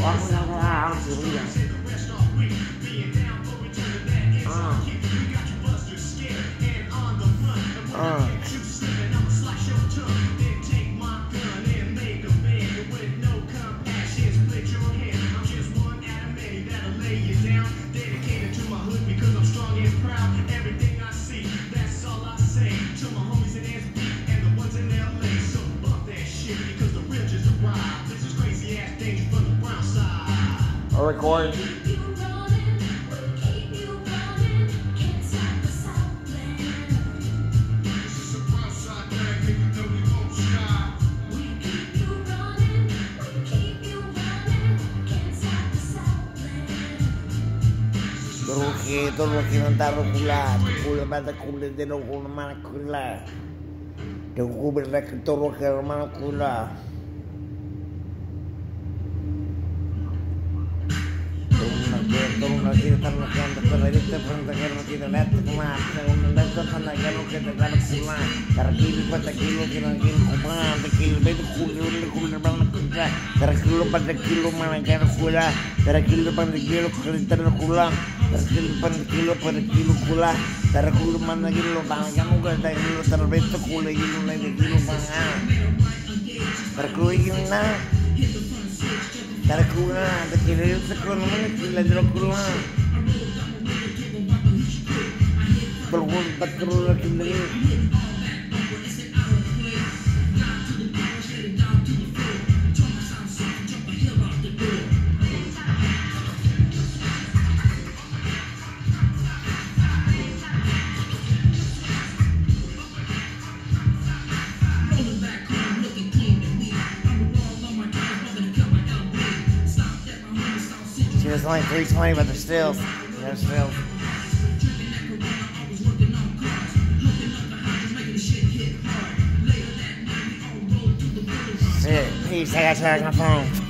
one more 啊 All right, Corey. Todo lo que no está regular, tu culo va a cubrir de lo que no van a curar. Te cubre todo lo que no van a curar. kita pada kilo kilo kilo pada kilo kula terkilu pada kilo kita kula terkilu pada kilo pada kilo kula terkilo mana kilo bang kamu kita kilo terbentak kilo lagi kilo bang terkilo Cara kurang, kecil itu sekolah namanya kurang jelok kurang. Perlu tak lagi. was only 320, but they're still, they still. Shit, peace, I gotta charge my phone.